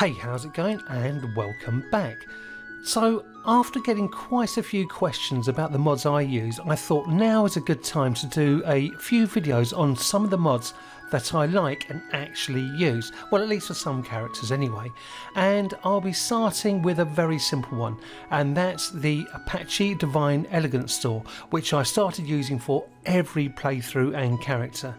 Hey, how's it going? And welcome back. So, after getting quite a few questions about the mods I use, I thought now is a good time to do a few videos on some of the mods that I like and actually use. Well, at least for some characters anyway. And I'll be starting with a very simple one, and that's the Apachii Divine Elegance store, which I started using for every playthrough and character.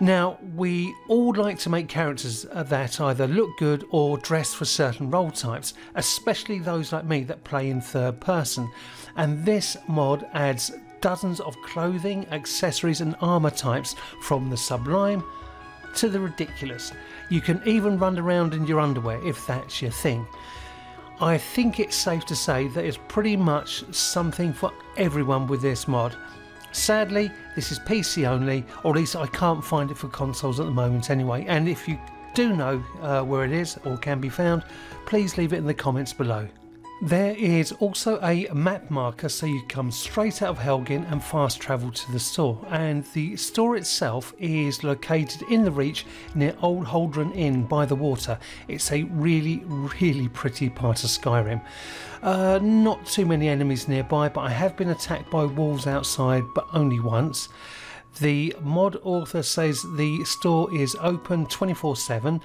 Now, we all like to make characters uh, that either look good or dress for certain role types, especially those like me that play in third person. And this mod adds dozens of clothing, accessories, and armour types from the sublime to the ridiculous. You can even run around in your underwear if that's your thing. I think it's safe to say that it's pretty much something for everyone with this mod. Sadly, this is PC only, or at least I can't find it for consoles at the moment anyway. And if you do know uh, where it is or can be found, please leave it in the comments below. There is also a map marker so you come straight out of Helgen and fast travel to the store and the store itself is located in the Reach near Old Hroldan Inn by the water. It's a really really pretty part of Skyrim. Uh, not too many enemies nearby but I have been attacked by wolves outside but only once. The mod author says the store is open 24 7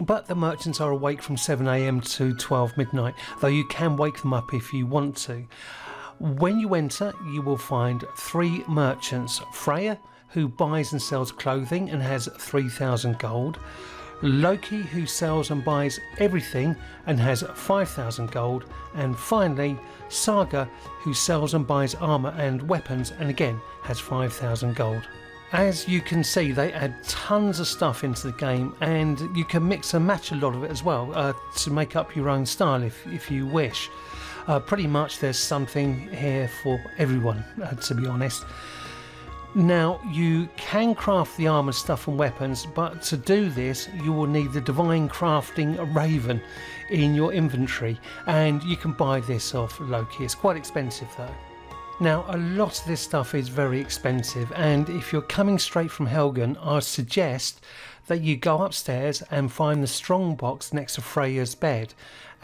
but the merchants are awake from 7am to 12 midnight, though you can wake them up if you want to. When you enter, you will find three merchants Freya, who buys and sells clothing and has 3,000 gold, Loki, who sells and buys everything and has 5,000 gold, and finally, Saga, who sells and buys armour and weapons and again has 5,000 gold. As you can see, they add tons of stuff into the game, and you can mix and match a lot of it as well uh, to make up your own style if, if you wish. Uh, pretty much, there's something here for everyone, uh, to be honest. Now, you can craft the armour stuff and weapons, but to do this, you will need the Divine Crafting Raven in your inventory, and you can buy this off Loki. It's quite expensive though. Now, a lot of this stuff is very expensive, and if you're coming straight from Helgen, I suggest that you go upstairs and find the strong box next to Freya's bed.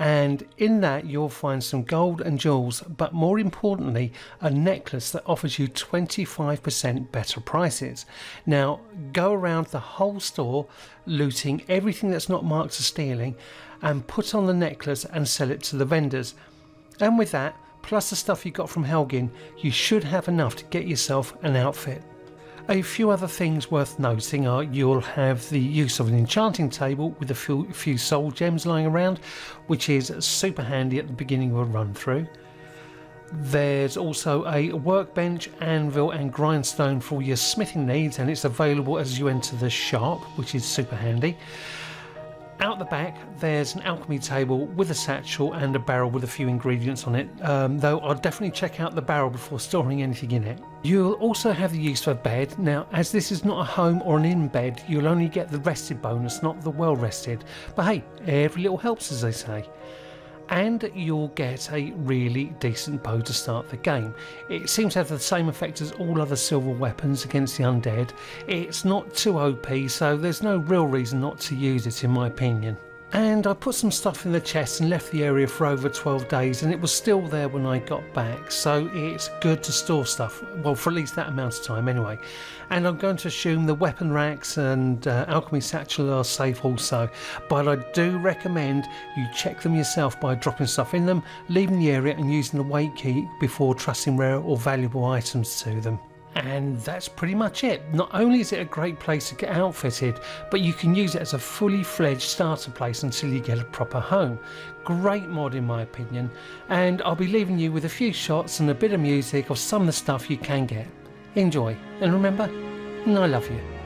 And in that, you'll find some gold and jewels, but more importantly, a necklace that offers you 25% better prices. Now, go around the whole store looting everything that's not marked as stealing and put on the necklace and sell it to the vendors. And with that, plus the stuff you got from Helgen you should have enough to get yourself an outfit. A few other things worth noting are you'll have the use of an enchanting table with a few, few soul gems lying around, which is super handy at the beginning of a run through. There's also a workbench, anvil, and grindstone for your smithing needs, and it's available as you enter the shop, which is super handy. Out the back, there's an alchemy table with a satchel and a barrel with a few ingredients on it, um, though I'll definitely check out the barrel before storing anything in it. You'll also have the use of a bed. Now, as this is not a home or an inn bed, you'll only get the rested bonus, not the well rested. But hey, every little helps, as they say and you'll get a really decent bow to start the game. It seems to have the same effect as all other silver weapons against the undead. It's not too OP, so there's no real reason not to use it in my opinion. And I put some stuff in the chest and left the area for over 12 days, and it was still there when I got back. So it's good to store stuff, well, for at least that amount of time anyway. And I'm going to assume the weapon racks and uh, alchemy satchel are safe also. But I do recommend you check them yourself by dropping stuff in them, leaving the area, and using the wait key before trusting rare or valuable items to them. And that's pretty much it. Not only is it a great place to get outfitted, but you can use it as a fully fledged starter place until you get a proper home. Great mod in my opinion, and I'll be leaving you with a few shots and a bit of music of some of the stuff you can get. Enjoy, and remember, I love you.